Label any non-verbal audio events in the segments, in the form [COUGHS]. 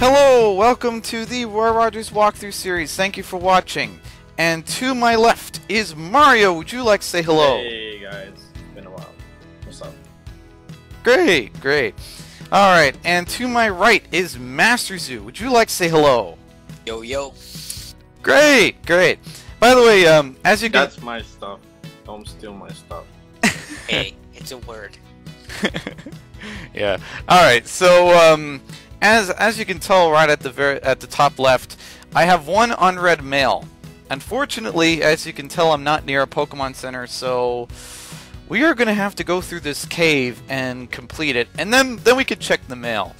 Hello, welcome to the Roy Rogers walkthrough series. Thank you for watching. And to my left is Mario. Would you like to say hello? Hey guys, it's been a while. What's up? Great, great. All right, and to my right is Master Zoo. Would you like to say hello? Yo yo. Great, great. By the way, um, as you can, That's my stuff. Don't steal my stuff. Hey, [LAUGHS] it's a word. [LAUGHS] yeah. All right. So, um, as as you can tell, right at the very at the top left, I have one unread mail. Unfortunately, as you can tell, I'm not near a Pokemon Center, so we are gonna have to go through this cave and complete it, and then then we could check the mail.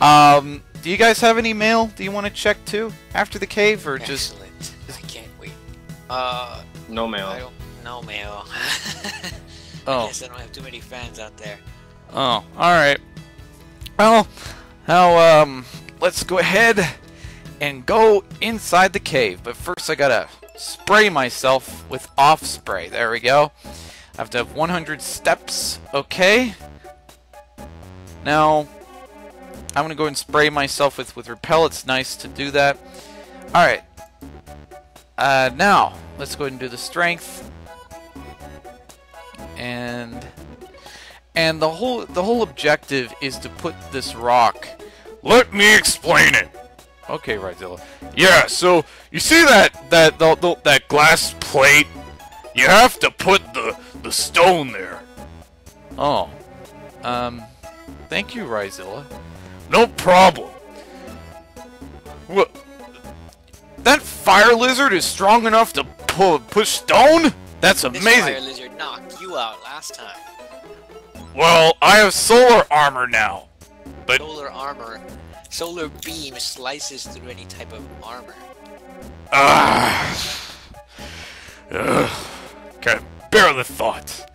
Um, do you guys have any mail? Do you want to check too after the cave, or just? Excellent. I can't wait. Uh, No mail. I don't know, mail. [LAUGHS] Oh. I guess I don't have too many fans out there. Oh, all right. Well, now um, let's go ahead and go inside the cave. But first, I gotta spray myself with off spray. There we go. I have to have 100 steps. Okay. Now, I'm gonna go and spray myself with with repel. It's nice to do that. All right. Uh, now let's go ahead and do the strength and and the whole the whole objective is to put this rock. Let me explain it. Okay, Ryzilla. Yeah, so you see that that the, the, that glass plate? You have to put the the stone there. Oh, um, thank you, Ryzilla. No problem. What? That fire lizard is strong enough to pull push stone? That's This amazing. fire lizard knocked you out last time. Well, I have solar armor now. But Solar armor. Solar beam slices through any type of armor. ah, ugh, can bear the thought.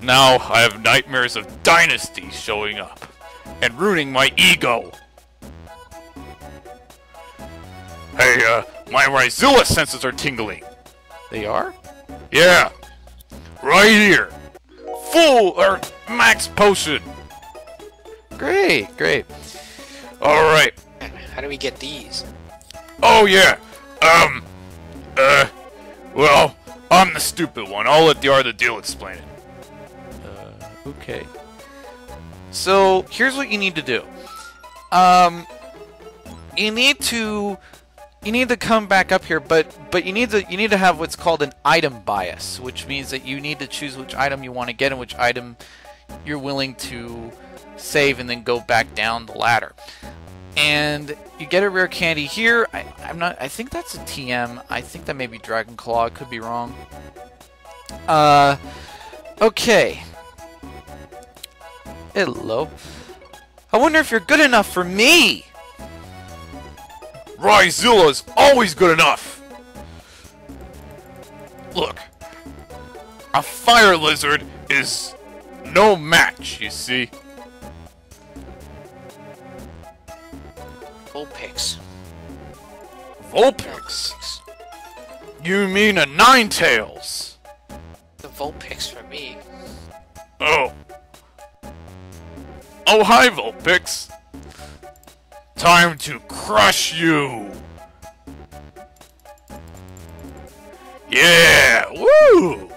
Now I have nightmares of dynasties showing up and ruining my ego. Hey, uh, my Ryzilla senses are tingling. They are? Yeah, right here. Full or max potion. Great, great. All right. How do we get these? Oh yeah. Um. Uh. Well, I'm the stupid one. I'll let the art of the deal explain it. Uh. Okay. So here's what you need to do. Um. You need to. You need to come back up here, but but you need to you need to have what's called an item bias, which means that you need to choose which item you want to get and which item you're willing to save and then go back down the ladder and you get a rare candy here. I, I'm not. I think that's a TM. I think that may be Dragon Claw. I could be wrong. Uh, okay. Hello. I wonder if you're good enough for me. Ryzilla's always good enough. Look, a fire lizard is no match. You see. Vulpix. Vulpix. You mean a Ninetales? The Vulpix for me. Oh. Oh, hi, Vulpix. Time to crush you. Yeah, woo!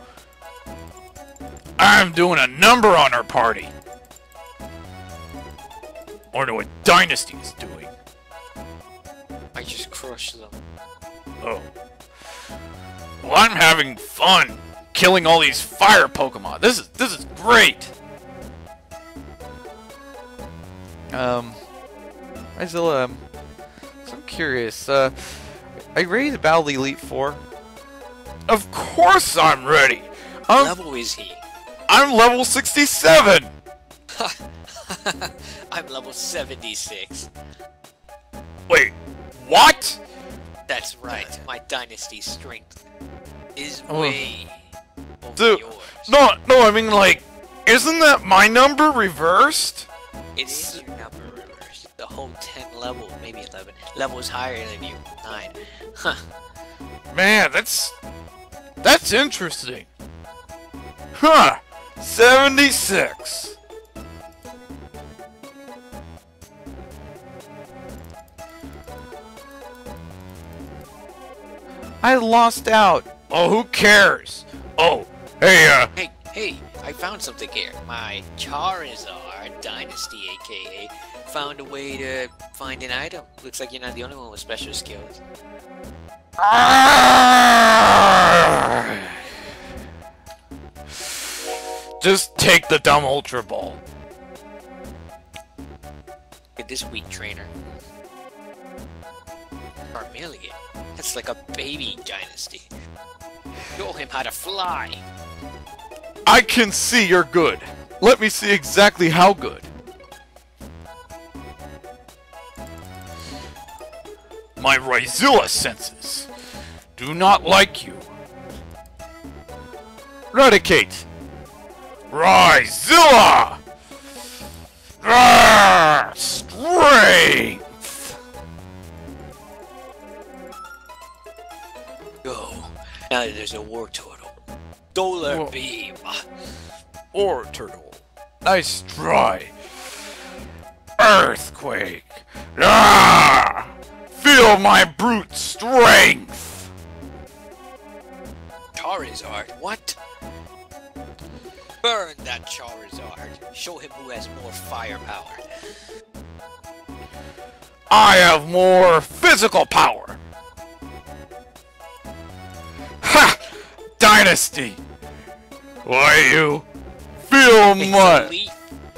I'm doing a number on our party. Or know what Dynasty is doing. I just crushed them. Oh. Well, I'm having fun killing all these fire Pokemon. This is this is great. Um, Ryzilla, um, so I'm curious. Uh, are you ready to battle the Elite Four? Of course I'm ready. I'm level is he? I'm level 67. [LAUGHS] I'm level 76. Wait, what? That's right. My dynasty strength is Oh. way over Dude, yours. No, no, I mean like, isn't that my number reversed? It is your number the whole 10 level, maybe 11, levels higher than you. 9. Huh. Man, that's... That's interesting. Huh! 76! I lost out! Oh, who cares? Oh, hey, uh... Hey, hey, I found something here. My Charizard Dynasty, aka found a way to find an item. Looks like you're not the only one with special skills. Just take the dumb Ultra Ball. Look at this weak trainer. Charmeleon. That's like a baby dynasty. Show him how to fly. I can see you're good. Let me see exactly how good. My Ryzilla senses do not like you. Eradicate. Ryzilla! Ah, strength! Go. Now that there's a war turtle. Solar Whoa. beam. Or turtle. Nice try. Earthquake. Ah! Feel my brute strength. Charizard. What? Burn that Charizard. Show him who has more firepower. I have more physical power. Ha! Dynasty. Why you feel It's a my leaf.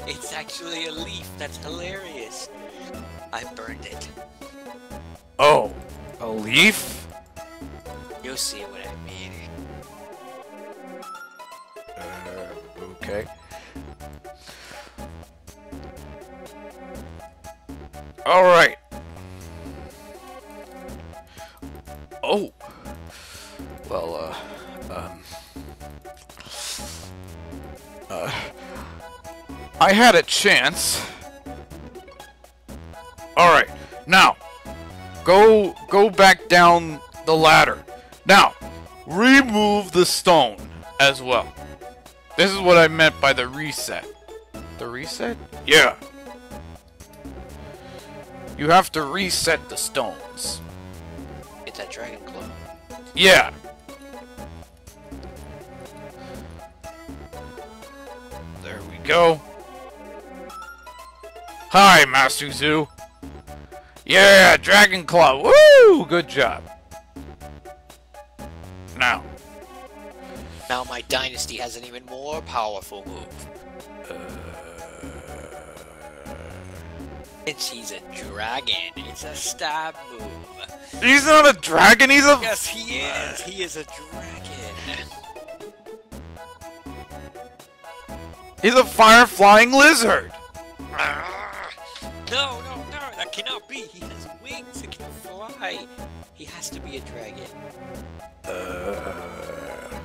It's actually a leaf. That's hilarious. I burned it. Oh, a leaf? You'll see what I mean. Uh, okay. All right. Oh. Well, uh, um, uh, I had a chance. All right. Now, go go back down the ladder. Now, remove the stone as well. This is what I meant by the reset. The reset? Yeah. You have to reset the stones. Get that Dragon Claw. Yeah. There we go. Hi, Masuzu. Yeah, Dragon Claw. Woo! Good job. Now, Now my dynasty has an even more powerful move. Uh, Since he's a dragon, it's a stab move. he's not a dragon. He's a Yes, he is. He is a dragon. he's a fire flying lizard. No, no, cannot be. He has wings. He can fly. He has to be a dragon. Uh,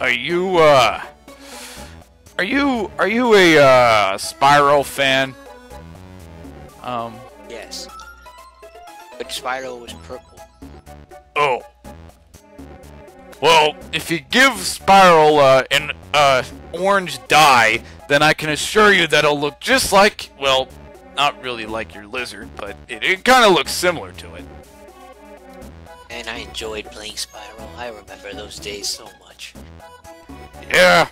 Are you uh Are you are you a uh Spyro fan? Um Yes. But Spyro was purple. oh. Well, if you give Spyro uh, an uh, orange dye, then I can assure you that it'll look just like, well, not really like your lizard, but it, it kind of looks similar to it. And I enjoyed playing Spyro. I remember those days so much. Yeah.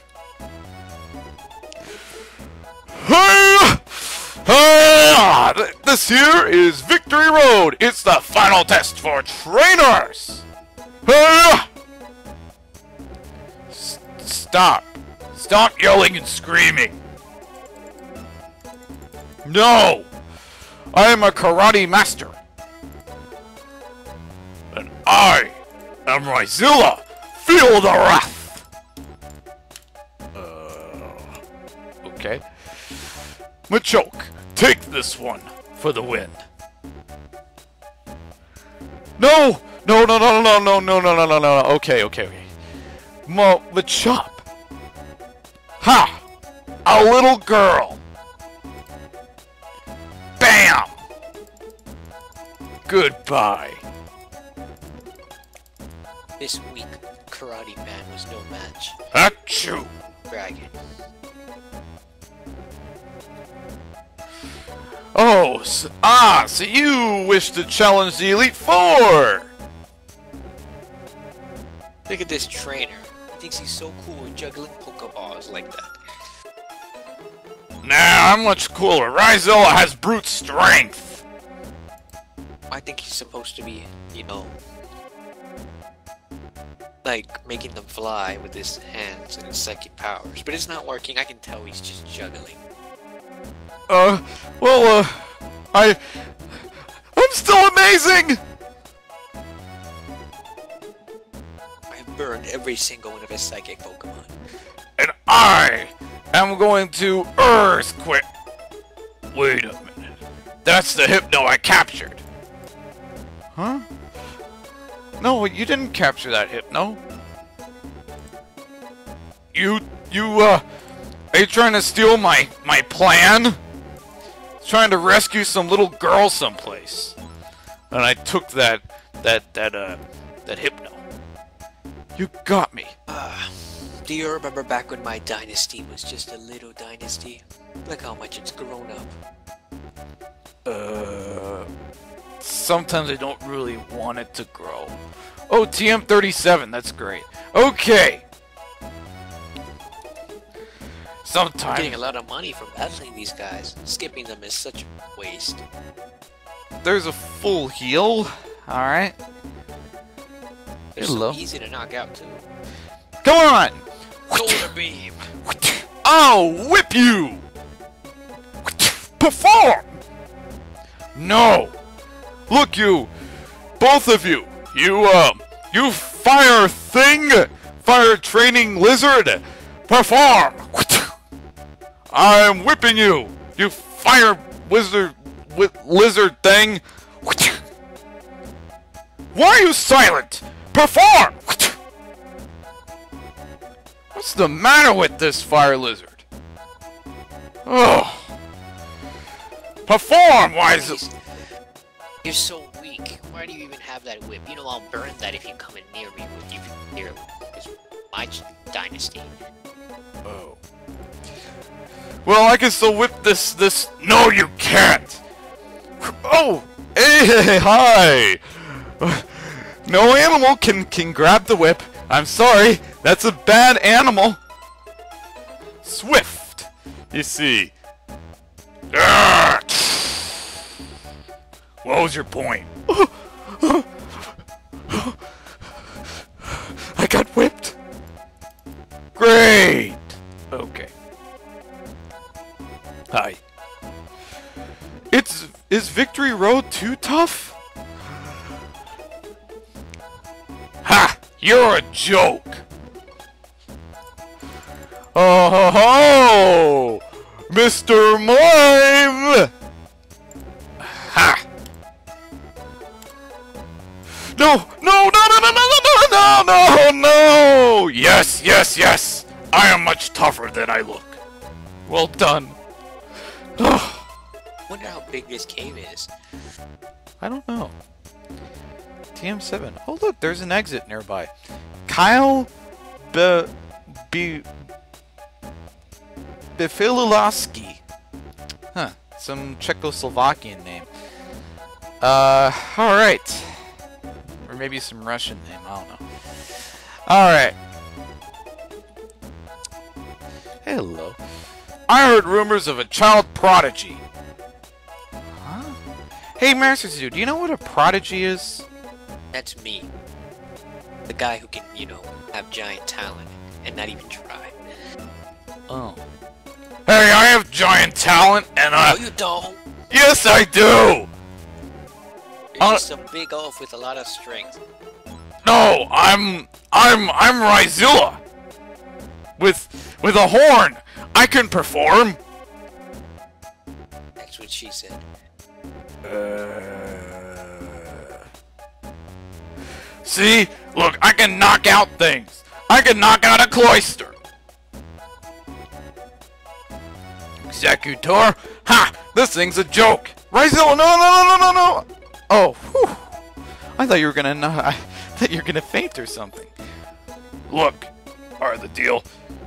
Ah, This here is Victory Road. It's the final test for trainers. Stop. Stop yelling and screaming. No! I am a karate master. And I am Ryzilla. Feel the wrath. Uh, okay. Machoke, take this one for the win. No! No, no, no, no, no, no, no, no, no, no. Okay, okay, okay. Mo, Machop. Ha! A little girl. Goodbye. This weak karate man was no match. Achoo! Dragon. Oh, s ah, so you wish to challenge the Elite Four! Look at this trainer. He thinks he's so cool juggling Pokeballs like that. Nah, I'm much cooler. Ryzilla has brute strength. I think he's supposed to be, you know, like making them fly with his hands and his psychic powers. But it's not working. I can tell he's just juggling. Uh, well, uh, I, I'm still amazing. I have burned every single one of his psychic Pokemon. And I am going to earthquake. Wait a minute. That's the Hypno I captured. Huh? No, you didn't capture that Hypno. You, you, uh, are you trying to steal my, my plan? Trying to rescue some little girl someplace. And I took that, that, that, uh, that Hypno. You got me. Ah, do you remember back when my dynasty was just a little dynasty? Look how much it's grown up. Uh, sometimes I don't really want it to grow. Oh, TM37, that's great. Okay. I'm getting a lot of money from battling these guys. Skipping them is such a waste. there's a full heal. Alright. They're Hello. so easy to knock out too. Come on! Solar beam. I'll whip you! Perform! No! Look, you! Both of you! You, um, you fire thing! Fire training lizard! Perform! I'm whipping you! You fire wizard, wi- lizard thing! Why are you silent? Perform! What's the matter with this fire lizard? Oh. Perform, why is it? You're so weak. Why do you even have that whip? You know I'll burn that if you come in near me with you near it's my dynasty. Oh. Well, I can still whip this, this... No, you can't! Oh! Hey, hi! No animal can, can grab the whip. I'm sorry, that's a bad animal. Swift, you see. Ah! What was your point? I got whipped. Great. Okay. Hi. It's is Victory Road too tough? Ha! You're a joke. Oh ho ho! Mr. Mime! No! No! No! No! No! No! No! No! No! No! Yes! Yes! Yes! I am much tougher than I look. Well done. Wonder how big this cave is. I don't know. TM7. Oh, look, there's an exit nearby. Kyle Be... Be... Befililaski. Huh. Some Czechoslovakian name. Uh, alright. Or maybe some Russian name, I don't know. Alright. Hello. I heard rumors of a child prodigy. Huh? Hey, Master Zoo, do you know what a prodigy is? That's me. The guy who can, you know, have giant talent and not even try. Oh. Hey, I have giant talent, and I... no, you don't. Yes, I do! You're Uh, just a big elf with a lot of strength. No, I'm... I'm... I'm Ryzilla! With... with a horn! I can perform! That's what she said. Uh... See? Look, I can knock out things! I can knock out a Cloyster! Executor? Ha! This thing's a joke! Ryzilla, no, no, no, no, no, no! Oh, whew. I thought you were gonna, [LAUGHS] no, I thought you were gonna faint or something. Look, are the deal.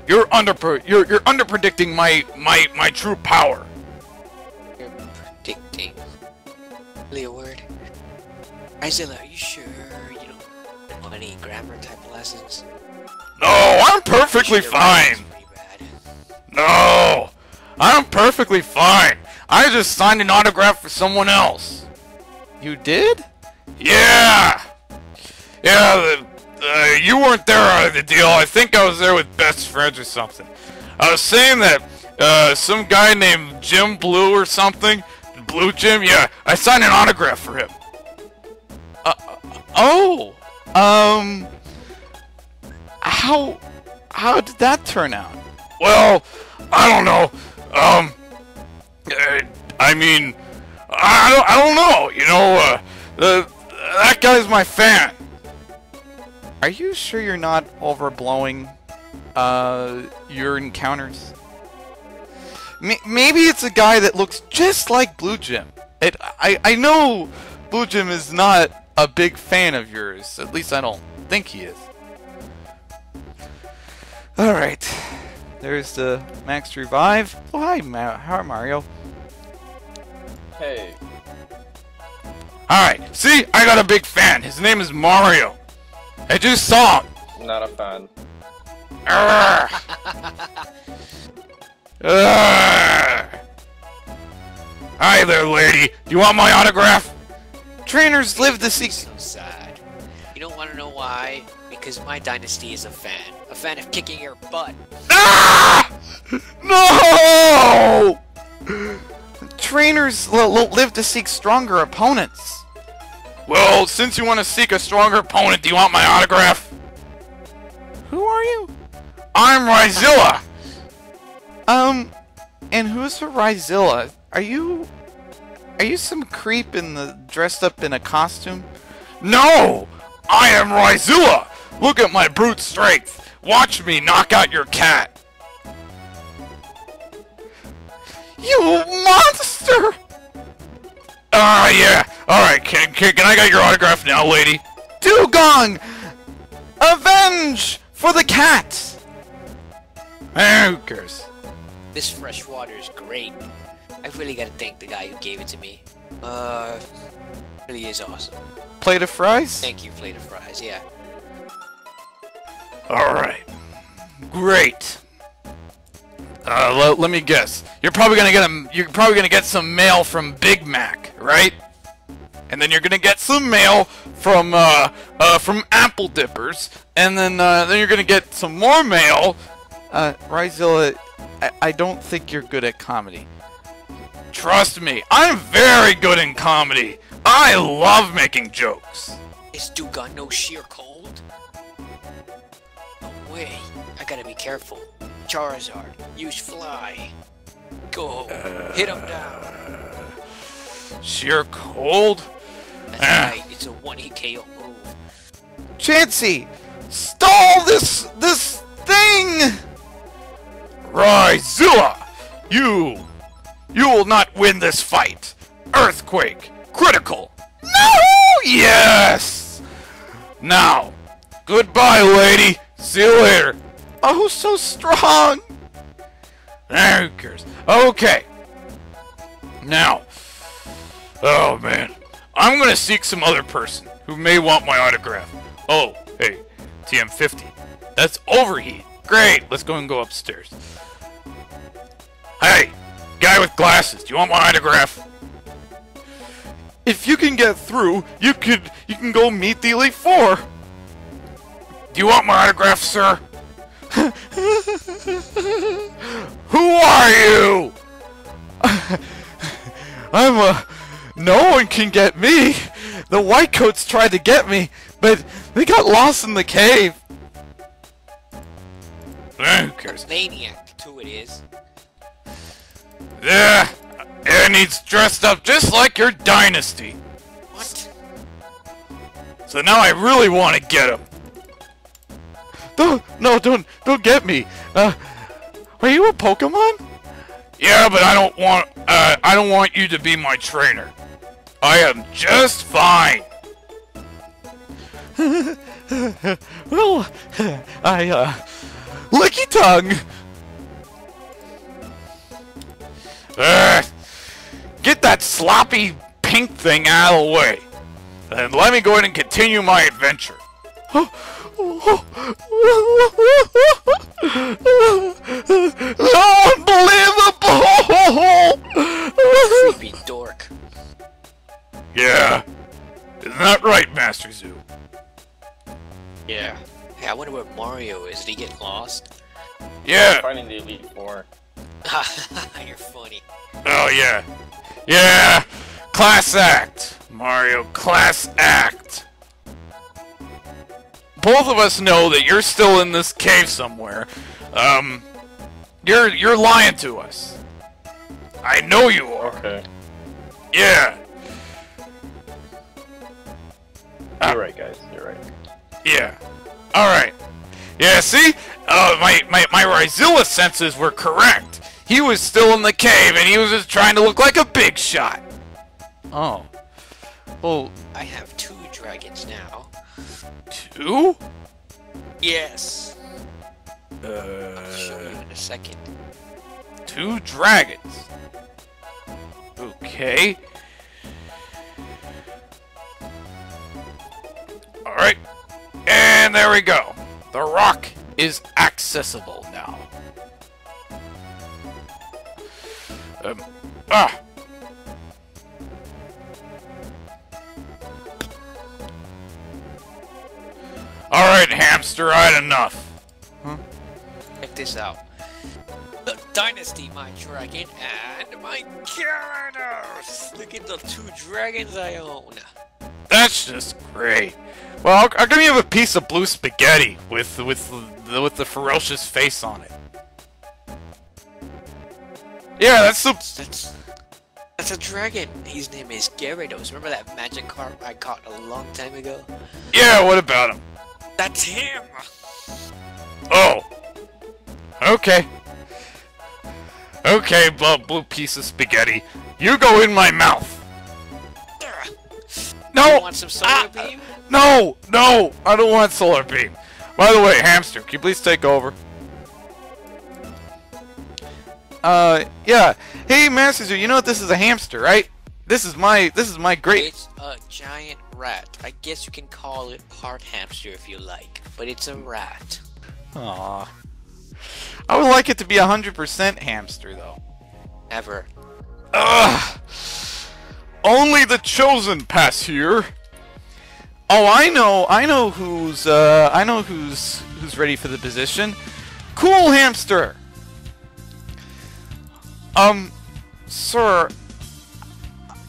You're under, you're, you're under predicting my, my, my true power. You're predicting. Really a word? Izilla, are you sure you don't any grammar type lessons? No, I'm perfectly fine. No, I'm perfectly fine. I just signed an autograph for someone else. You did? Yeah. Yeah, the, uh, you weren't there out of the deal. I think I was there with best friends or something. I was saying that uh, some guy named Jim Blue or something, Blue Jim. Yeah, I signed an autograph for him. Uh, oh, um, how how did that turn out? Well, I don't know. Um, uh, I mean, I don't, I don't know. You know, uh, the, that guy's my fan. Are you sure you're not overblowing uh, your encounters? M- maybe it's a guy that looks just like Blue Jim. It, I, I know Blue Jim is not a big fan of yours. At least I don't think he is. Alright. There's the max revive. Oh, hi, Ma- are Mario. Hey, Alright, see? I got a big fan. His name is Mario. I just saw him. not a fan. Arrgh. [LAUGHS] Arrgh. Hi there, lady. Do you want my autograph? Trainers live to see. So sad. You don't want to know why? Because my dynasty is a fan. A fan of kicking your butt. Ah! No! Trainers li- li- live to seek stronger opponents. Well, since you want to seek a stronger opponent, do you want my autograph? Who are you? I'm Ryzilla. Um, and who's Ryzilla? Are you, are you some creep in the dressed up in a costume? No, I am Ryzilla. Look at my brute strength. Watch me knock out your cat. You monster! Ah, yeah. Alright, can, can, can I get your autograph now, lady? Dewgong! Avenge for the cat! Eh, who cares? This fresh water is great. I really gotta thank the guy who gave it to me. Uh, really is awesome. Plate of fries? Thank you, Plate of Fries. Yeah. Alright. Great. Uh, let, me guess. You're probably gonna get a, you're probably gonna get some mail from Big Mac, right? And then you're gonna get some mail from uh, uh, from Apple Dippers, and then uh, then you're gonna get some more mail. Uh, Ryzilla, I, I don't think you're good at comedy. Trust me, I'm very good in comedy. I love making jokes. Is Dewgong no sheer cold? I gotta be careful. Charizard, use Fly. Go. Hit him down. Sheer cold. That's Ah. right. It's a one hit KO move. Chansey, stall this this thing. Ryzilla, you you will not win this fight. Earthquake, critical. No, yes. Now, goodbye, lady. See you later. Oh, so strong. Who cares? Okay. Now, oh man, I'm gonna seek some other person who may want my autograph. Oh, hey, TM50. That's overheat. Great, let's go and go upstairs. Hey, guy with glasses, do you want my autograph? If you can get through, you could you can go meet the Elite Four. Do you want my autograph, sir? [LAUGHS] Who are you? [LAUGHS] I'm a. No one can get me. The white coats tried to get me, but they got lost in the cave. Who cares? Maniac, too it is. Yeah, and he's dressed up just like your dynasty. What? So now I really want to get him. Don't, no, don't, don't get me. Uh, are you a Pokemon? Yeah, but I don't want, uh, I don't want you to be my trainer. I am just fine. [LAUGHS] well, I, uh, licky tongue. Uh, get that sloppy pink thing out of the way. And let me go ahead and continue my adventure. Unbelievable! Creepy dork. Yeah. Isn't that right, Master Zoo? Yeah. Hey, I wonder where Mario is. Did he get lost? Yeah. Fighting the Elite Four. [LAUGHS] You're funny. Oh, yeah. Yeah. Class act. Mario, class act. Both of us know that you're still in this cave somewhere. Um, you're you're lying to us. I know you are. Okay. Yeah. Ah. You're right, guys. You're right. Yeah. All right. Yeah. See, uh, my my my Ryzilla senses were correct. He was still in the cave, and he was just trying to look like a big shot. Oh. Well, I have two dragons now. Two. Yes. I'll show you Uh, in a second. two dragons. Okay. All right. And there we go. The rock is accessible now. Um, ah. All right, hamster, I had enough. Check this out. The Dynasty, my dragon, and my Gyarados! Look at the two dragons I own. That's just great. Well, I'll, I'll give you a piece of blue spaghetti with with the, with the ferocious face on it. Yeah, that's the. That's that's a dragon. His name is Gyarados. Remember that magic carp I caught a long time ago? Yeah, what about him? That's him! Oh. Okay. Okay, blue, blue piece of spaghetti. You go in my mouth. You No, want some solar Ah. beam? no, no. I don't want solar beam. By the way, hamster, can you please take over? Uh, yeah. Hey, Master you know what? This is a hamster, right? This is my this is my great. It's a giant rat. I guess you can call it part hamster if you like, but it's a rat. Aw. I would like it to be hundred percent hamster, though. Never. Ugh. Only the chosen pass here. Oh, I know. I know who's. Uh, I know who's who's ready for the position. Cool hamster. Um, sir.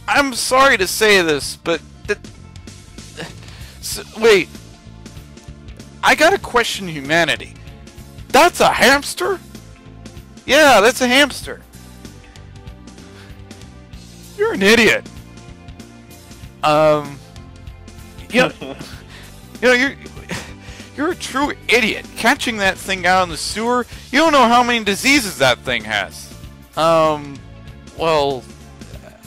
I'm sorry to say this, but th- s- wait. I gotta question humanity. That's a hamster? Yeah, that's a hamster. You're an idiot. Um, you know, [LAUGHS] you know, you're you're a true idiot. Catching that thing out in the sewer, you don't know how many diseases that thing has. Um, well,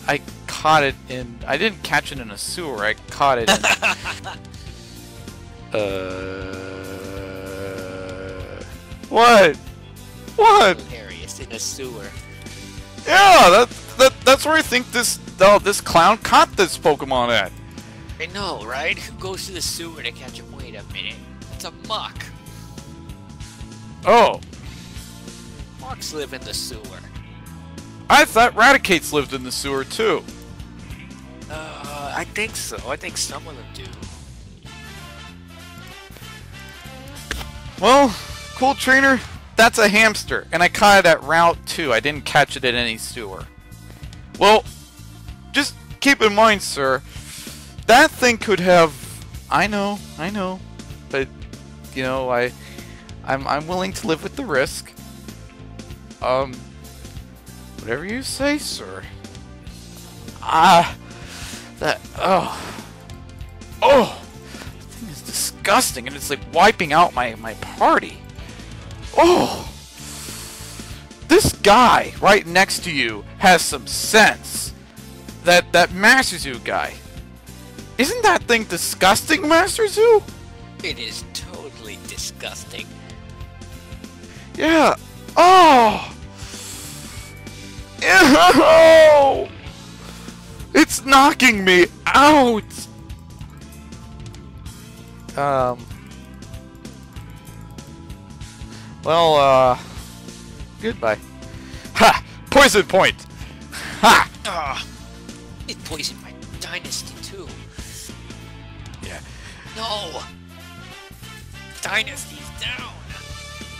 I caught it in. I didn't catch it in a sewer. I caught it. in... [LAUGHS] uh, what? What? Hilarious in a sewer. Yeah, that, that that's where I think this oh, this clown caught this Pokemon at. I know, right? Who goes to the sewer to catch a Wait a minute. It's a Muk. Oh, Muks live in the sewer. I thought Raticates lived in the sewer too. Uh, I think so. I think some of them do. Well, cool trainer, that's a hamster, and I caught it at Route 2. I didn't catch it at any sewer. Well, just keep in mind, sir, that thing could have. I know, I know, but you know, I, I'm, I'm willing to live with the risk. Um, whatever you say, sir. Ah, that. Oh, oh disgusting, and it's like wiping out my my party. Oh, this guy right next to you has some sense. That that Master Zoo guy. Isn't that thing disgusting, Master Zoo? It is totally disgusting. Yeah. Oh. Ew. It's knocking me out. Um, well, uh, goodbye. Ha! Poison point! Ha! Ah, it poisoned my dynasty too. Yeah. No! Dynasty's down!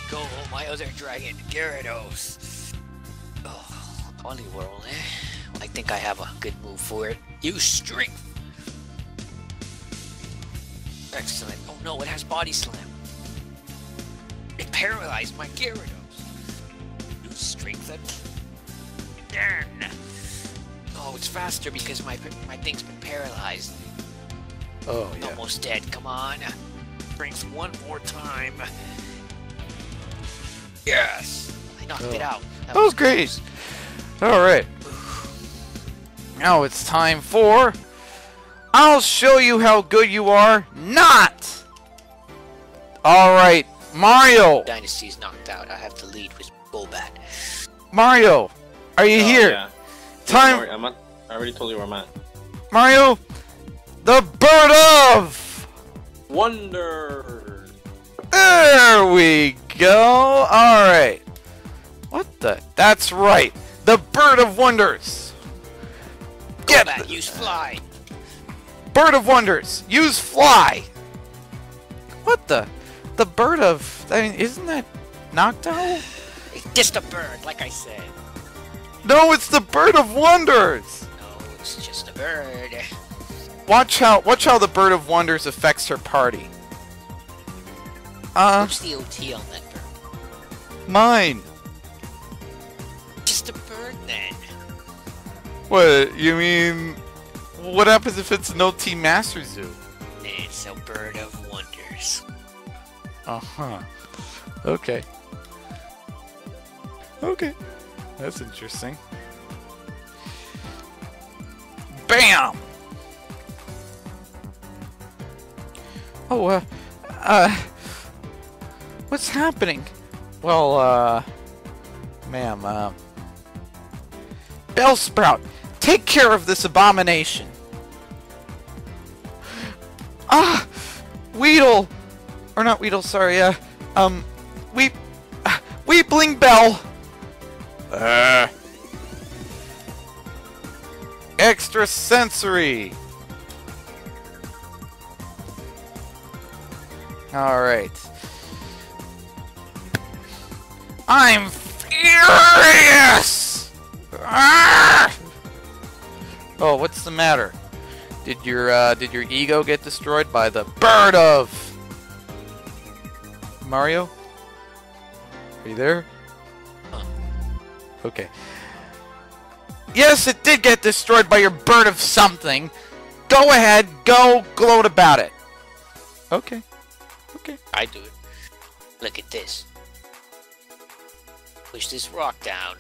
Go, my other dragon, Gyarados. Oh, Only World, eh? I think I have a good move for it. Use strength! Excellent. Oh no, it has Body Slam. It paralyzed my Gyarados. Use Strength again. Oh, it's faster because my my thing's been paralyzed. Oh, yeah. Almost dead. Come on. Strength one more time. Yes. I knocked it Oh. out. That That was great. close. Alright. Now it's time for... I'll show you how good you are not! Alright, Mario! Dynasty's knocked out. I have to lead with Golbat. Mario! Are you Oh, here? Yeah. Time- Sorry, I'm at, I already told you where I'm at. Mario! The bird of... Wonder. There we go! Alright. What the... That's right! The bird of wonders! Get Golbat, the- use Fly. Bird of Wonders, use fly. What the? The bird of? I mean, isn't that Noctowl? It's just a bird, like I said. No, it's the Bird of Wonders. No, it's just a bird. Watch how watch how the Bird of Wonders affects her party. Uh, What's the OT on that bird? mine. Just a bird, then. What you mean? What happens if it's no Team Master Zoo? It's a bird of wonders. Uh huh. Okay. Okay. That's interesting. Bam! Oh, uh, uh, what's happening? Well, uh, ma'am, uh, Bellsprout, take care of this abomination. Ah, Weedle, or not Weedle, sorry, uh, um, Weep, uh, Weepling Bell. Uh, extra sensory. All right. I'm furious. Ah! Oh, what's the matter? Did your uh, did your ego get destroyed by the bird of Mario? Are you there? Okay. Yes, it did get destroyed by your bird of something. Go ahead, go gloat about it. Okay. Okay. I do it. Look at this. Push this rock down.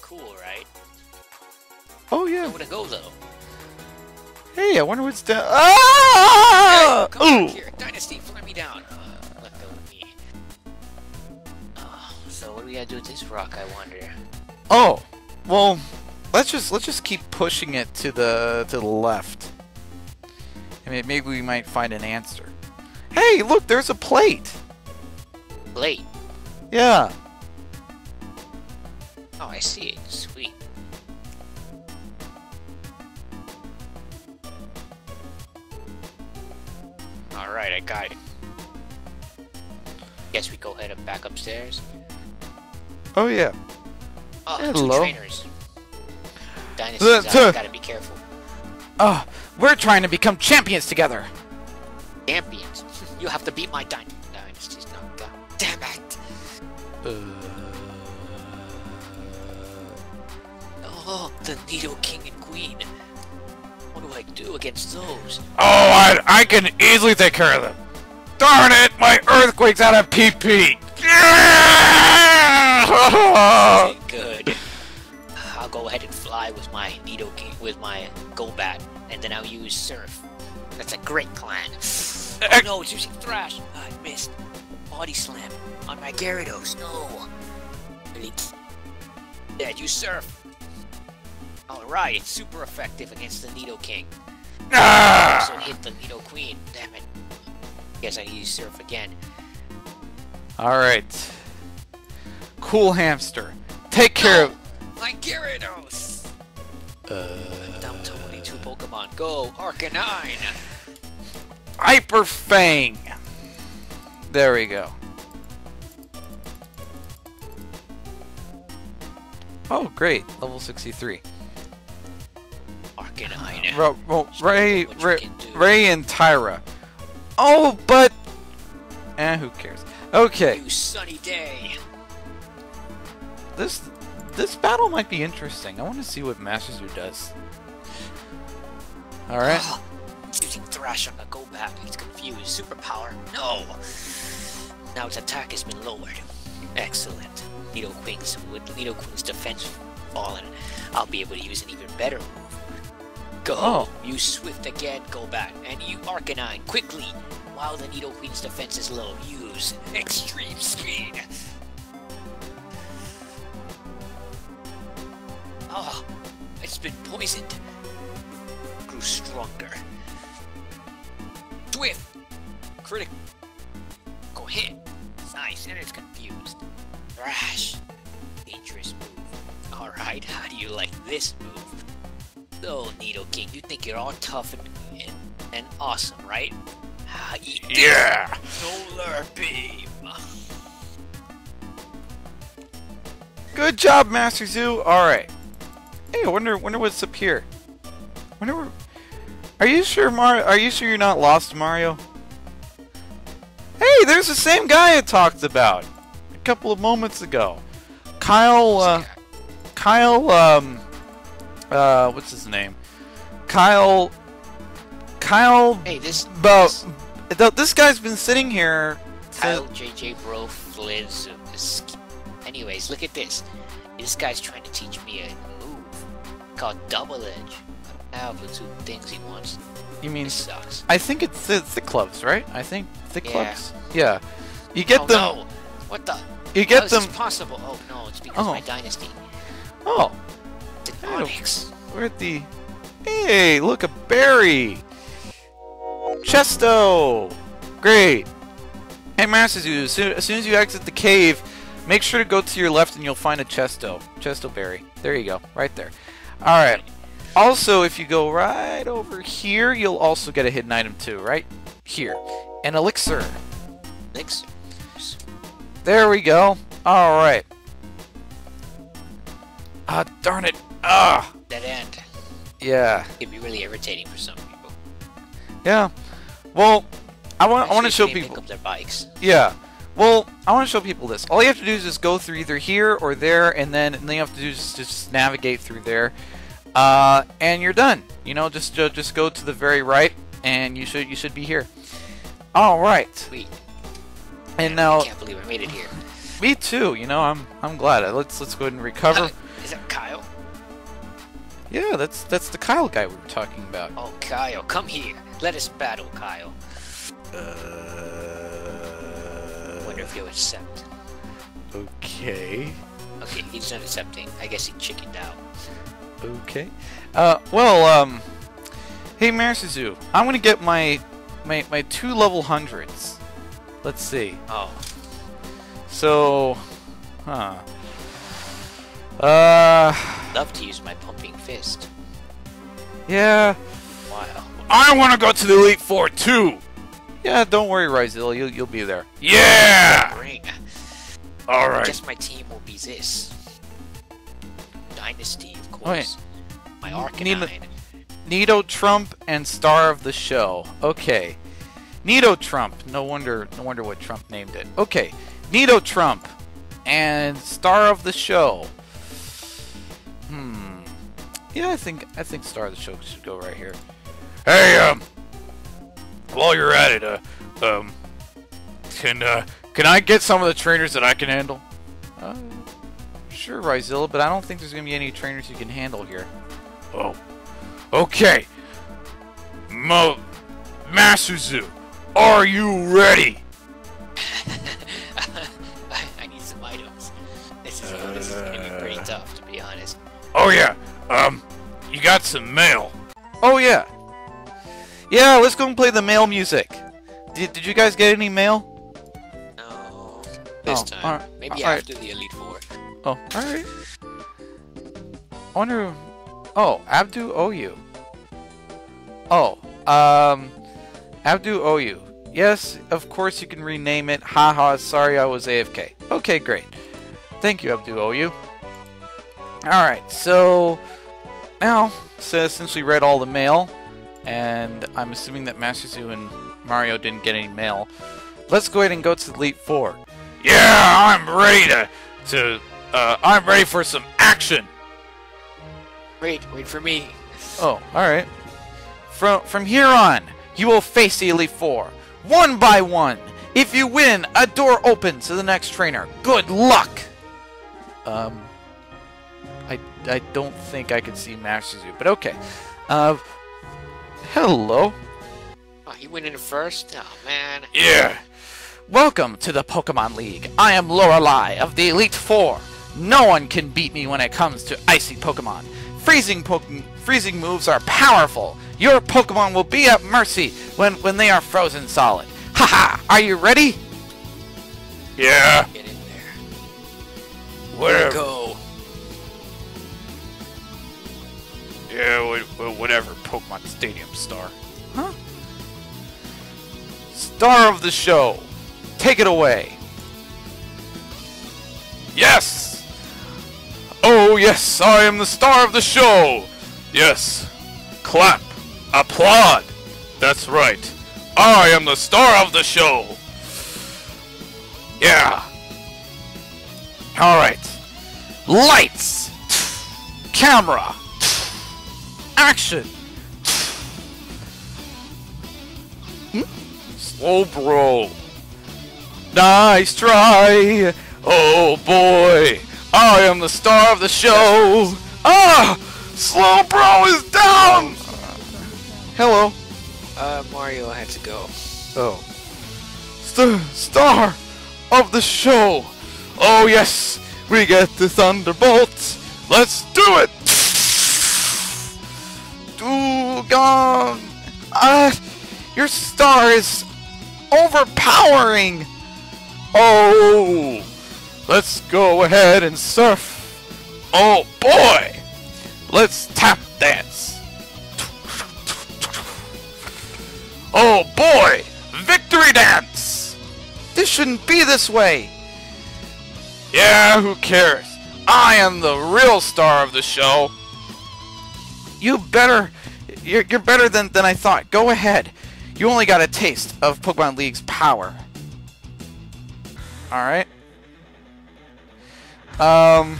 Cool, right? Oh yeah. Nowhere to go though. Hey, I wonder what's down. Ah! Hey, come Ooh. here. Dynasty, fly me down. Uh, let go of me. Oh, so what do we gotta do with this rock, I wonder? Oh, well, let's just let's just keep pushing it to the to the left. I mean, maybe we might find an answer. Hey, look, there's a plate. Plate. Yeah. Oh, I see it. Sweet. Alright, I got it. Guess we go ahead and back upstairs. Oh yeah. Oh, Hello. two trainers. Dynasty's The- out. Gotta be careful. Oh, we're trying to become champions together. Champions. [LAUGHS] You have to beat my dy- Dynasty's knocked out. Damn it! Uh. Oh, the Nido King and Queen. Do I do against those? Oh, I, I can easily take care of them. Darn it, my earthquake's out of PP. [LAUGHS] Good. I'll go ahead and fly with my Nido with my Golbat, and then I'll use Surf. That's a great plan. Oh no, it's using Thrash. I missed. Body Slam on my Gyarados. No. Dead. Use Surf. Alright, it's super effective against the Nidoking. Also Ah! hit the Nidoqueen. Damn it. Guess I need to Surf again. Alright. Cool hamster. Take care of... My Gyarados! Uh, only two Pokemon. Go, Arcanine! Hyper Fang! There we go. Oh, great. Level 63. Arcanine. Ro- well, Ray, Ray. Ray and Tyra. Oh, but... Eh, who cares? Okay, You sunny day. this this battle might be interesting. I want to see what Master Zoo does. Alright. Oh, using Thrash on the go back. He's confused. Superpower. No! Now its attack has been lowered. Excellent. Nido Queen's with Nidoqueen's defense fallen, I'll be able to use an even better move. Go! Oh. Use Swift again, go back. And you Arcanine, quickly! While the Nidoqueen's defense is low, use Extreme Speed! Oh, it's been poisoned. Grew stronger. Swift! Critical Go hit. Nice, and it's confused. Thrash. Dangerous move. Alright, how do you like this move? Oh, Nidoking, you think you're all tough and, and, and awesome, right? Ah. Yeah! Solar Beam! Good job, Master Zoo. Alright. Hey, I wonder, wonder what's up here. Wonder where... Are you sure, Mario? Are you sure you're not lost, Mario? Hey, there's the same guy I talked about a couple of moments ago. Kyle, uh, Kyle, um, uh, what's his name? Kyle, Kyle, Hey, this... Bo, this th- this guy's been sitting here. Kyle JJ Bro Fliz. is- Anyways, look at this. This guy's trying to teach me a move called Double Edge. Have the two things he wants. You mean? This sucks. I think it's the thick gloves, right? I think thick Yeah. gloves. Yeah. You get oh, them. No. What the? You How get is them. this possible? Oh no, it's because Oh. my dynasty. Oh, It's I don't- Onix. we're at the. Hey, look a berry. Chesto. Great. Hey, Master Zoo. As soon, as soon as you exit the cave, make sure to go to your left and you'll find a Chesto. Chesto berry. There you go. Right there. All right. Also, if you go right over here, you'll also get a hidden item too. Right here, an elixir. Elixir. There we go. All right. Ah, darn it. Ah, Dead end. yeah, It'd be really irritating for some people. yeah. Well, I want I want to show Especially if they people. Pick up their bikes. Yeah. Well, I want to show people this. All you have to do is just go through either here or there, and then and then you have to do is just navigate through there, uh, and you're done. You know, just uh, just go to the very right, and you should you should be here. All right. Sweet. And I now, can't believe I made it here. me too. You know, I'm I'm glad. Let's let's go ahead and recover. Uh, is that Kyle? Yeah, that's that's the Kyle guy we were talking about. Oh, Kyle, come here. Let us battle, Kyle. Uh... Wonder if he'll accept. Okay. Okay, he's not accepting. I guess he chickened out. Okay. Uh, well, um, hey Zoo, I'm gonna get my my my two level hundreds. Let's see. Oh, So, huh. Uh, love to use my pumping fist. yeah. Wow. I want to go to the Elite Four too. Yeah, don't worry, Ryzil. You'll you'll be there. Yeah. Ring. All I guess my team will be this. Dynasty, of Oh, wait. course. My Need- Arcanine. Nito Trump and star of the show. Okay. Nito Trump. No wonder no wonder what Trump named it. Okay. Nito Trump and star of the show. Hmm. Yeah, I think I think star of the show should go right here. Hey, um while you're at it, uh um can uh can I get some of the trainers that I can handle? Uh sure, Ryzilla, but I don't think there's gonna be any trainers you can handle here. Oh. Okay. Mo Masuzu, are you ready? [LAUGHS] I need some items. This is, this is Oh yeah. Um you got some mail. Oh yeah. Yeah, let's go and play the mail music. Did, did you guys get any mail? No. this Oh, time. alright, Maybe alright. after the Elite Four. Oh, alright. I wonder. Oh, Abdu Oyu. Oh, um. Abdu Oyu. Yes, of course you can rename it. Haha, sorry I was AFK. Okay, great. Thank you, Abdu Oyu. Alright, so. Now, so since we read all the mail, and I'm assuming that Master Zoo and Mario didn't get any mail, let's go ahead and go to the Elite Four. Yeah, I'm ready to to uh, I'm ready for some action. Wait, wait for me. Oh, all right. From from here on, you will face the Elite Four one by one. If you win, a door opens to the next trainer. Good luck. Um, I don't think I could see Master Zoo, but okay. Uh, hello. Oh, he went in first? Oh, man. Yeah. Welcome to the Pokemon League. I am Lorelei of the Elite Four. No one can beat me when it comes to icy Pokemon. Freezing freezing moves are powerful. Your Pokemon will be at mercy when, when they are frozen solid. Haha! Are you ready? Yeah. Get in there. Whatever. Go. Yeah, whatever. Pokemon Stadium star. Huh? Star of the show. Take it away. Yes! Oh, yes, I am the star of the show! Yes. Clap. Applaud. That's right. I am the star of the show. Yeah. Alright. Lights. Camera. Action. Slowbro. Nice try. Oh boy. I am the star of the show. Ah! Slowbro is down. Hello. Uh, Mario had to go. Oh. St- star of the show. Oh yes, we get the Thunderbolt! Let's do it. Dewgong. Uh, your star is overpowering. Oh, let's go ahead and surf. Oh boy, let's tap dance. Oh boy, victory dance. This shouldn't be this way. Yeah, who cares? I am the real star of the show. You better. You're, you're better than, than I thought. Go ahead. You only got a taste of Pokemon League's power. Alright. Um.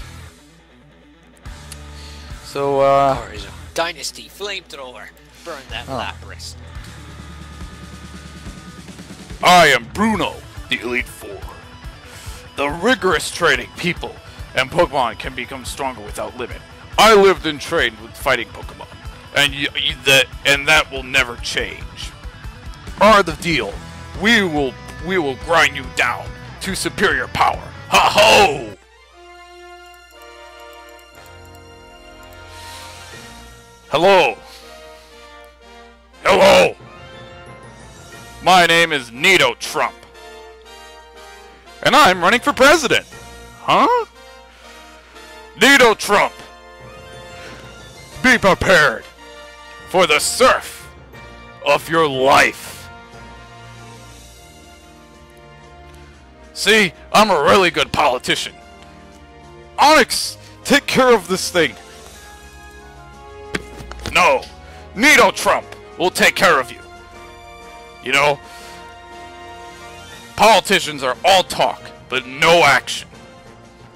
So, uh. Charizard. Dynasty, Flamethrower. Burn that Oh. Lapras. I am Bruno, the Elite Four. The rigorous training people and Pokemon can become stronger without limit. I lived and trained with fighting Pokemon, and that and that will never change. Are the deal? We will we will grind you down to superior power. Ha ho! Hello. Hello. My name is Nito Trump. And I'm running for president. Huh? Nito Trump. Be prepared for the surf of your life. See, I'm a really good politician. Onix, take care of this thing. No, Nito Trump will take care of you. You know, politicians are all talk, but no action.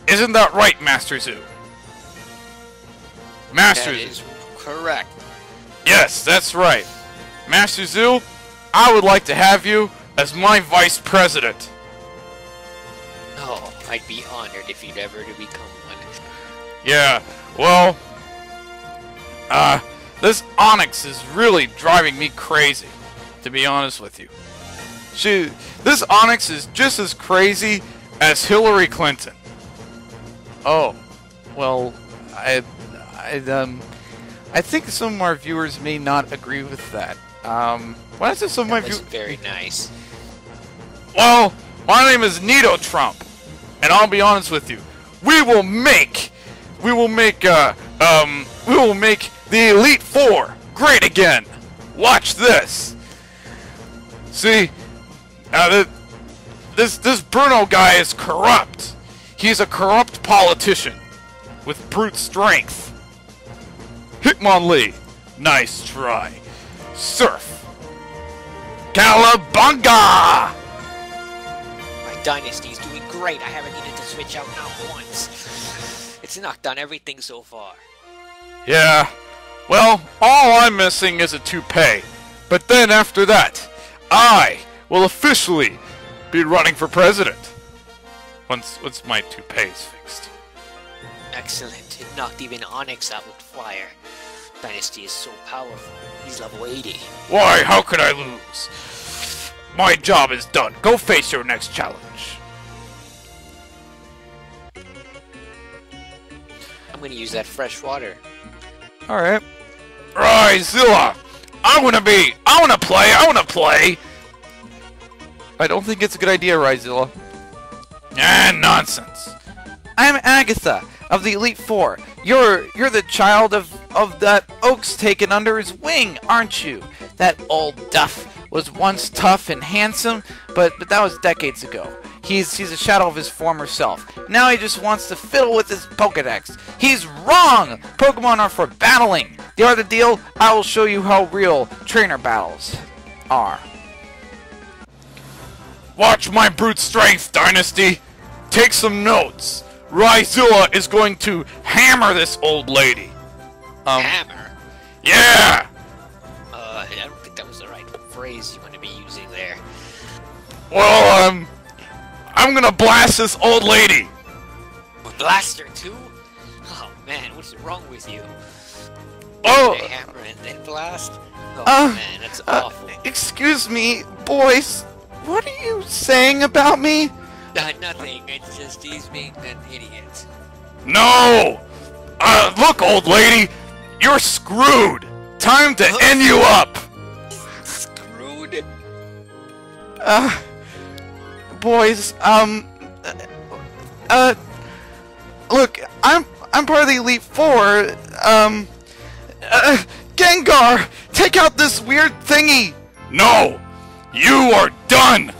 Isn't that right, Master Zoo? Master is correct. Yes, that's right. Master Zoo, I would like to have you as my vice president. Oh, I'd be honored if you'd ever to become one. Yeah, well, uh, this Onix is really driving me crazy, to be honest with you. She, this Onix is just as crazy as Hillary Clinton. Oh, well, I, I, um, I think some of our viewers may not agree with that. Um, why does some of my viewers? very nice. Well, my name is Nito Trump, and I'll be honest with you, we will make, we will make, uh, um, we will make the Elite Four great again. Watch this. See, uh, th this this Bruno guy is corrupt. He's a corrupt politician with brute strength. Hitmonlee, nice try. Surf. Calabunga! My dynasty's doing great. I haven't needed to switch out not once. It's knocked down everything so far. Yeah. Well, all I'm missing is a toupee. But then after that, I will officially be running for president. Once once my toupee is fixed. Excellent. It knocked even Onix out with fire. Dynasty is so powerful. He's level 80. Why, how could I lose? My job is done. Go face your next challenge. I'm gonna use that fresh water. Alright. Right, Zilla! I wanna be! I wanna play! I wanna play! I don't think it's a good idea, Ryzilla. Ah, nonsense. I'm Agatha of the Elite Four. You're you're the child of of that Oak's taken under his wing, aren't you? That old duff was once tough and handsome, but but that was decades ago. He's he's a shadow of his former self. Now he just wants to fiddle with his Pokedex. He's wrong! Pokemon are for battling. The art of the deal, I will show you how real trainer battles are. Watch my brute strength, Dynasty! Take some notes! Ryzilla is going to hammer this old lady! Um, Hammer? yeah! Uh, I don't think that was the right phrase you want to be using there. Well, um, I'm gonna blast this old lady! A blaster too? Oh man, what's wrong with you? Oh, A hammer and then blast? Oh Uh, man, that's uh, awful. excuse me, boys. What are you saying about me? Uh, nothing, it's just he's being an idiot. No! Uh, look, old lady! You're screwed! Time to end you up! Screwed? Uh, boys, um, uh, look, I'm, I'm part of the Elite Four, um, uh, Gengar, take out this weird thingy! No! You are done!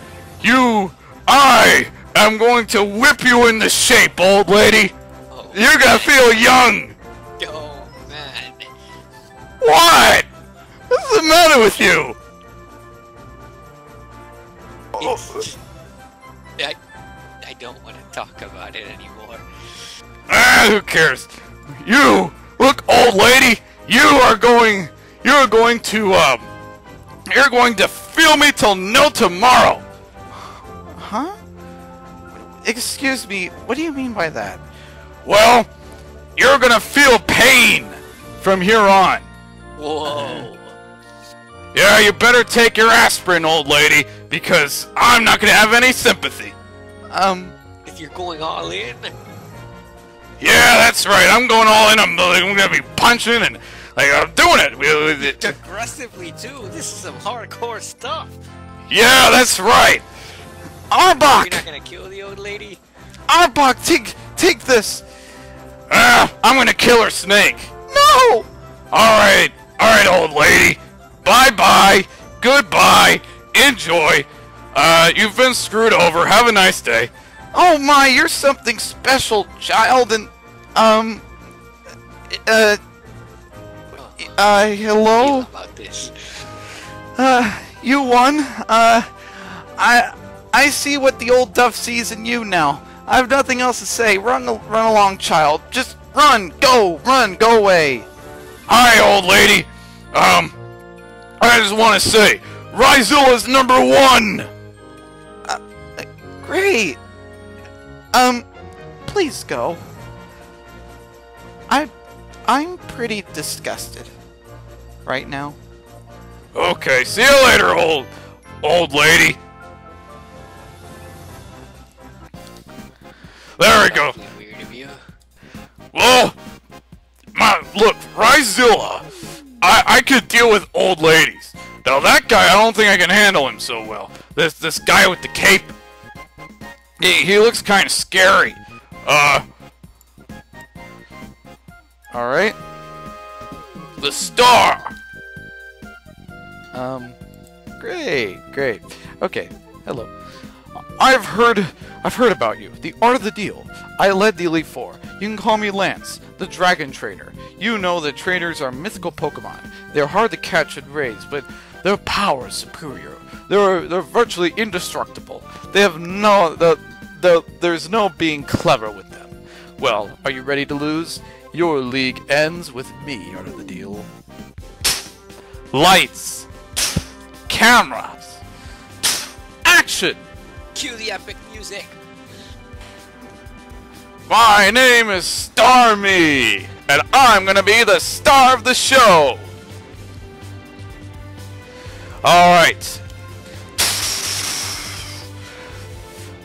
You, I am going to whip you into shape, old lady! Oh, You're gonna feel young! Oh man. What? What's the matter with you? It's... I, I don't want to talk about it anymore. Ah, who cares? You, look, old lady, you are going, you are going to, um, you're going to feel me till no tomorrow. Huh? Excuse me, what do you mean by that? Well, you're gonna feel pain from here on. Whoa. Yeah, you better take your aspirin, old lady, because I'm not gonna have any sympathy. Um, If you're going all in, yeah, that's right. I'm going all in. I'm, I'm gonna be punching and like I'm doing it. We- we- aggressively too. This is some hardcore stuff. Yeah, that's right. You're not gonna kill the old lady? Arbok, take take this. Ah, I'm gonna kill her snake. No. All right, all right, old lady. Bye bye. Goodbye. Enjoy. Uh, you've been screwed over. Have a nice day. Oh my, you're something special, child, and um, uh, uh, hello. Feel about this. Uh, you won. Uh, I I see what the old Duff sees in you now. I have nothing else to say. Run, run along, child. Just run, go, run, go away. Hi, old lady. Um, I just want to say, Ryzilla's number one. Uh, great. Um, please go. I, I'm pretty disgusted right now. Okay, see you later, old old lady. There we go. Weird of you. Well, my look, Ryzilla. I I could deal with old ladies. Now that guy, I don't think I can handle him so well. This this guy with the cape. He, he looks kind of scary. Uh. Alright. The star! Um. Great, great. Okay, hello. I've heard I've heard about you. The art of the deal. I led the Elite Four. You can call me Lance, the Dragon Trainer. You know that trainers are mythical Pokemon. They're hard to catch and raise, but their power is superior. They're they're virtually indestructible. They have no the the there's no being clever with them. Well, are you ready to lose? Your league ends with me, art of the deal. Lights, cameras, action. Cue the epic music. My name is Starmie, and I'm gonna be the star of the show. All right.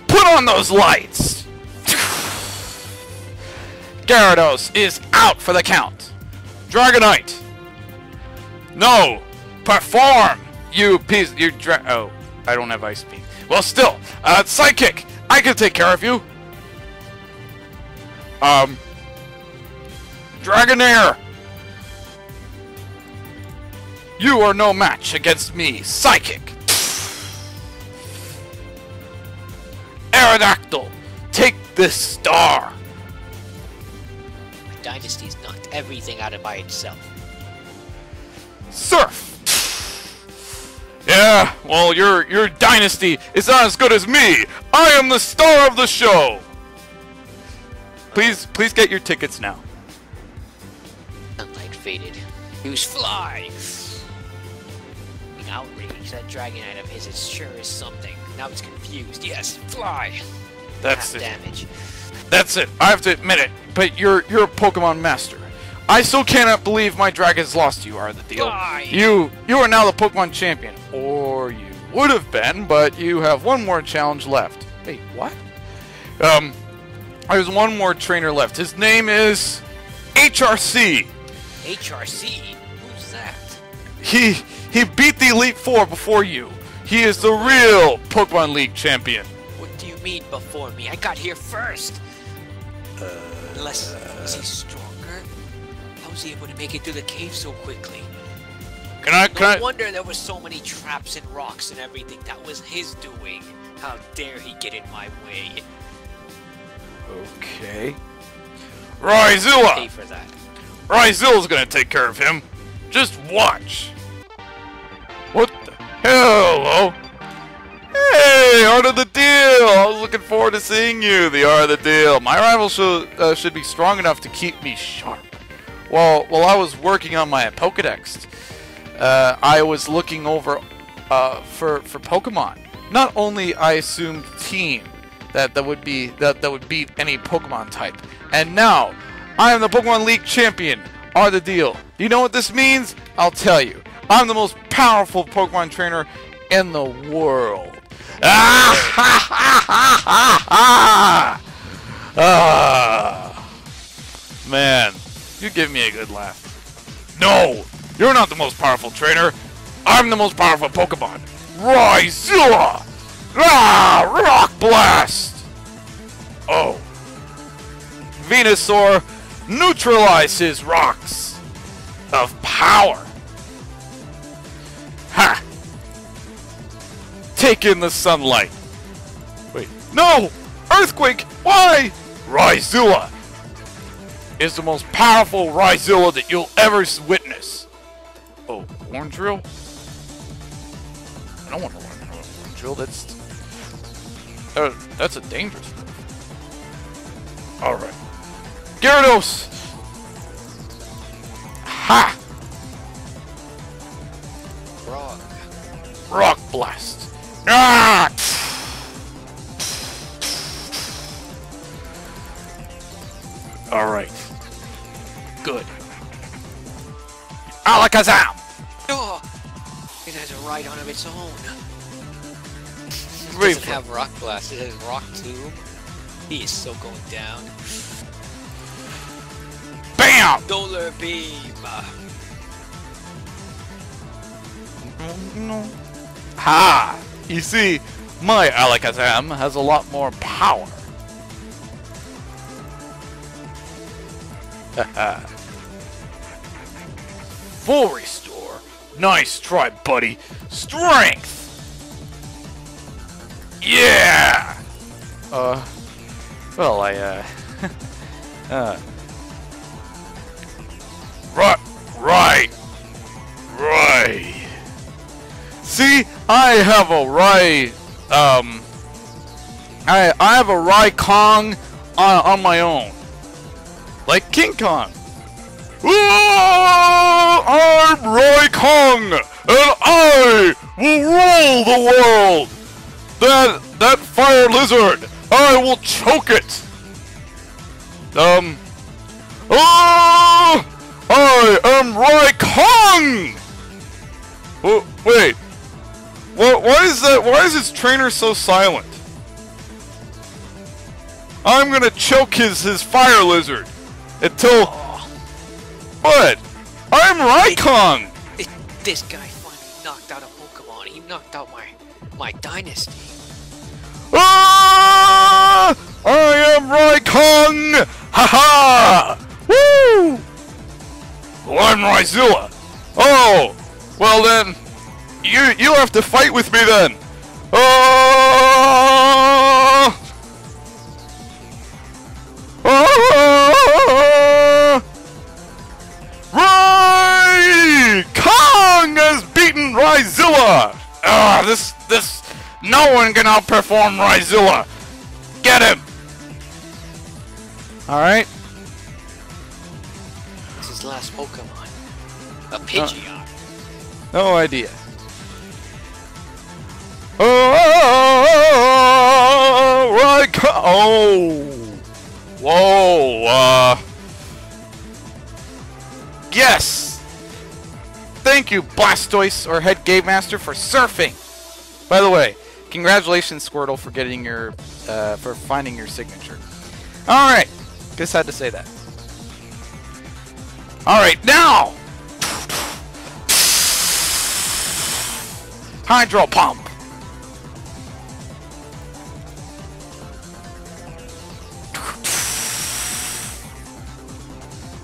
Put on those lights. Gyarados is out for the count. Dragonite. No. Perform. You piece. You dra. Oh, I don't have ice beam. Well, still, uh, Psychic. I can take care of you. Um. Dragonair! You are no match against me, Psychic! Aerodactyl! Take this star! My dynasty's knocked everything out of by itself. Surf! Yeah, well, your your dynasty is not as good as me! I am the star of the show! Please, please get your tickets now. Sunlight faded. Use fly! Being outraged, that Dragonite of his is sure is something. Now it's confused. Yes, fly! That's Half it. damage. That's it. I have to admit it. But you're you're a Pokemon master. I still cannot believe my dragon's lost to you are the deal. Why? You you are now the Pokemon champion. Or you would have been, but you have one more challenge left. Wait, what? Um there's one more trainer left. His name is HRC. HRC? Who's that? He he beat the Elite Four before you. He is the real Pokemon League champion. What do you mean before me? I got here first! Unless, is he stronger? Was able to make it through the cave so quickly? Can I No I wonder there was so many traps and rocks and everything. That was his doing. How dare he get in my way? Okay. Pay Ryzilla! for that. Ryzilla's gonna take care of him. Just watch. What the hello? Hey, Art of the Deal! I was looking forward to seeing you, the Art of the Deal. My rival should, uh, should be strong enough to keep me sharp. While, while I was working on my Pokedex, uh, I was looking over uh, for, for Pokemon. Not only I assumed team that, that would be that, that would beat any Pokemon type. And now, I am the Pokemon League champion. Are the deal. You know what this means? I'll tell you. I'm the most powerful Pokemon trainer in the world. [LAUGHS] Ah, ha, ha, ha. Ah. Man, you give me a good laugh. No, you're not the most powerful trainer. I'm the most powerful Pokemon. Ryzilla! Ah, Rock Blast! Oh. Venusaur, neutralizes rocks of power. Ha! Take in the sunlight. Wait, no! Earthquake! Why? Ryzilla is the most powerful Ryzilla that you'll ever witness. Oh, Horn Drill? I don't want to learn how to Horn Drill. That's uh, that's a dangerous move. All right, Gyarados. Ha! Rock. Rock Blast. Ah! All right. Good. Alakazam. Oh, it has a right on of its own. It doesn't have Rock Blast. It has Rock Tomb. He is so going down. Bam! Solar Beam. Ha! You see, my Alakazam has a lot more power. [LAUGHS] Haha. Full restore. Nice try, buddy. Strength! Yeah! Uh, well, I, uh, [LAUGHS] uh, right, right, right. See, I have a right, um, I, I have a Raikong on, on my own. Like King Kong. I'm Raikong, and I will rule the world! That that fire lizard! I will choke it! Um Oh I am Raikong! Oh, wait. What why is that why is his trainer so silent? I'm gonna choke his his fire lizard until What? I'm Raikong! This, this guy finally knocked out a Pokemon. He knocked out my my dynasty. Ah! I am Raikong! Ha ha! Woo! Well, I'm Raizilla. Oh! Well then, you you have to fight with me then. Oh! Oh! Raizilla! Ah, this this no one can outperform Raizilla. Get him! Alright. This is last Pokemon. A Pidgeot. No idea. Oh, Raikong! Oh! Whoa, uh... Yes! Thank you, Blastoise, or Head Game Master, for surfing! By the way, congratulations, Squirtle, for getting your, uh, for finding your signature. Alright, just had to say that. Alright, now! Hydro Pump!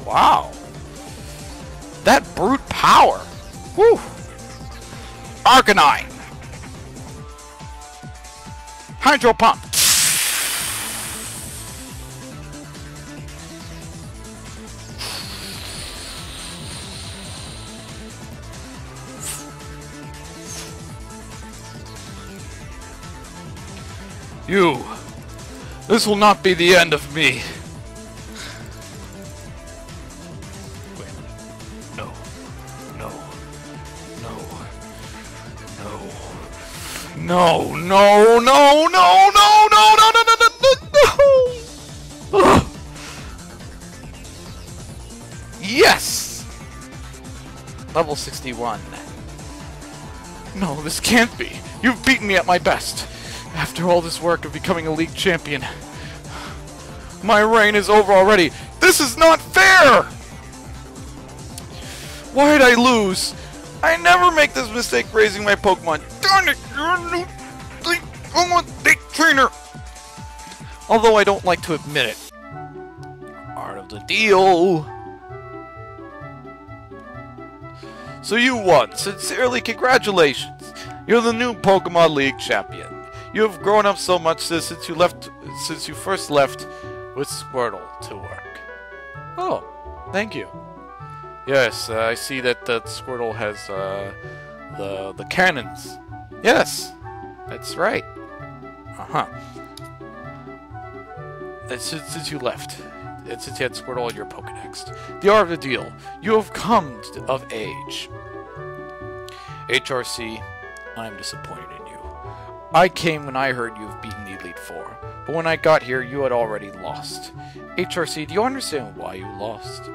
Wow. That brute power. Whew. Arcanine. Hydro Pump. You. This will not be the end of me. No. No, no, no, no, no, no, no, no, no, no, no. Yes! Level 61. No, this can't be. You've beaten me at my best. After all this work of becoming a league champion. My reign is over already. This is not fair! Why'd I lose? I never make this mistake raising my Pokemon. Darn it! You're a new league Pokemon league trainer! Although I don't like to admit it. Part of the deal. So you won. Sincerely, congratulations. You're the new Pokemon League champion. You have grown up so much since you left, since you first left with Squirtle to work. Oh, thank you. Yes, uh, I see that that Squirtle has uh, the the cannons. Yes, that's right. Uh huh. Since, you left, and since you had Squirtle all your Pokedex, the art of the deal. You have come of age. HRC, I'm disappointed in you. I came when I heard you've beaten the Elite Four, but when I got here, you had already lost. HRC, do you understand why you lost?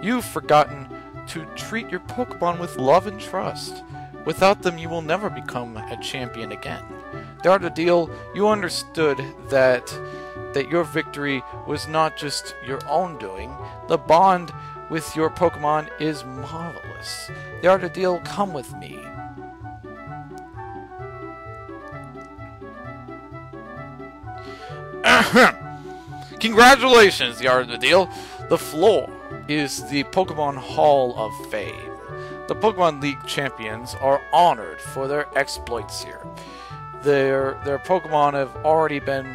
You've forgotten to treat your Pokemon with love and trust. Without them, you will never become a champion again. The art of deal, you understood that that your victory was not just your own doing. The bond with your Pokemon is marvelous. The art of deal, come with me. [COUGHS] Congratulations, the art of the deal. The floor is the Pokemon Hall of Fame. The Pokemon League champions are honored for their exploits here. Their their Pokemon have already been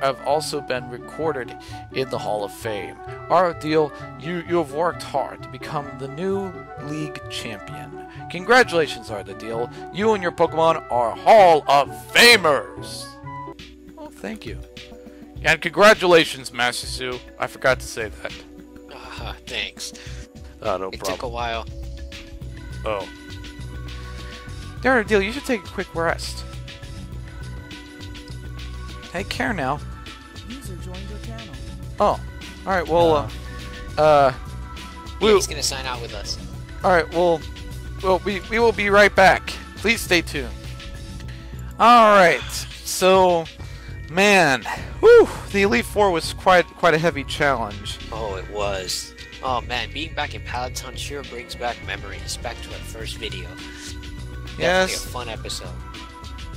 have also been recorded in the Hall of Fame. Art Deal, you, you have worked hard to become the new league champion. Congratulations, Art the Deal. You and your Pokemon are Hall of Famers. Oh, thank you. And congratulations, Master Su. I forgot to say that. Ah, thanks. Oh, no It took a while. Oh. There, Deal, you should take a quick rest. Take care now. User joined your channel. Oh, alright, well, uh, uh, Yeah, we'll, he's gonna sign out with us. alright, well, well, we, we will be right back. Please stay tuned. Alright, so, man, whew, the Elite Four was quite, quite a heavy challenge. Oh, it was. Oh man, being back in Pallet Town sure brings back memories back to our first video. Yes. Definitely Yes, a fun episode.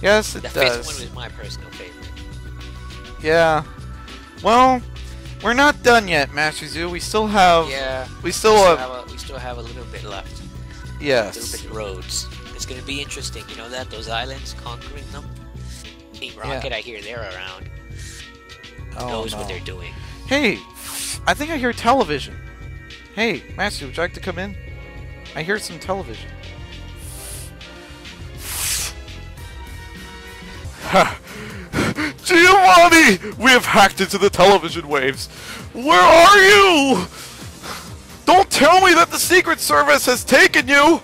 yes, it The fifth does. one was my personal favorite. Yeah. Well, we're not done yet, Master Zoo. We still have. Yeah. We still we still, have. have a, we still have a little bit left. A little Yes. bit of roads. It's gonna be interesting. You know that those islands, conquering them. Team Rocket, I hear they're around. Oh, knows no. what they're doing. Hey, I think I hear television. Hey, Master, would you like to come in? I hear some television. [LAUGHS] Giovanni! We have hacked into the television waves. Where are you? Don't tell me that the Secret Service has taken you!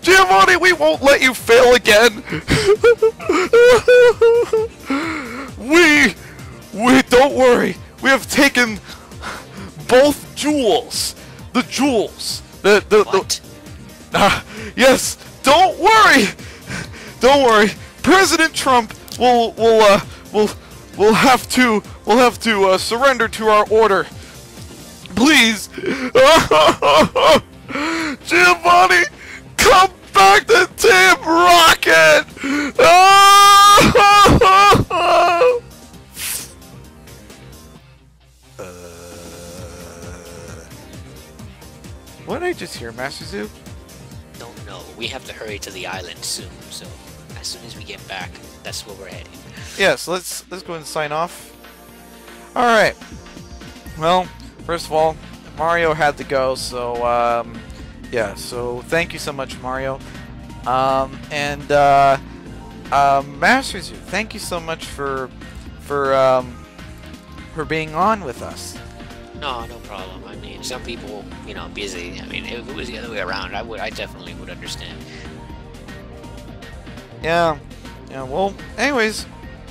Giovanni, we won't let you fail again! [LAUGHS] we... We... Don't worry. We have taken both jewels. The jewels. The... the, the What? [LAUGHS] Ah, yes. Don't worry. Don't worry. President Trump will will uh will will have to will have to uh, surrender to our order. Please, [LAUGHS] Giovanni, come back to Team Rocket. What did I just hear, Master Zoo? Don't know. We have to hurry to the island soon. So as soon as we get back, that's where we're heading. Yes, let's let's go and sign off. All right. Well, first of all, Mario had to go, so um, yeah. So thank you so much, Mario. Um, and uh, um, Masters, thank you so much for for um, for being on with us. No, no problem. I mean, some people, you know, busy. I mean, if it was the other way around, I would, I definitely would understand. Yeah. Yeah. Well, anyways,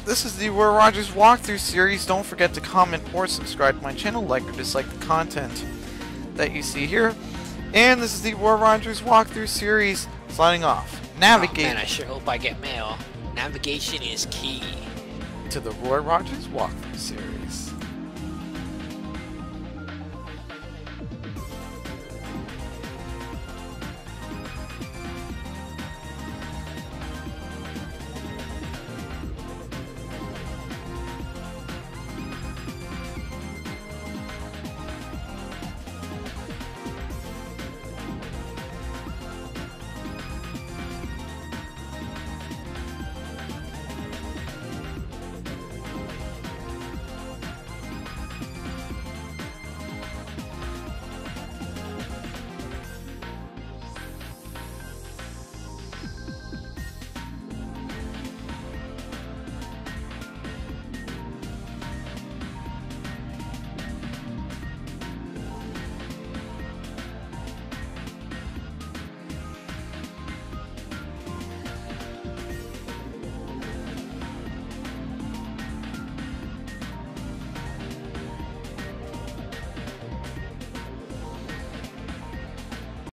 this is the Roy Rogers walkthrough series. Don't forget to comment or subscribe to my channel, like or dislike the content that you see here. And this is the Roy Rogers walkthrough series. Signing off. Oh, Navigate man, I sure hope I get mail. Navigation is key. to the Roy Rogers walkthrough series.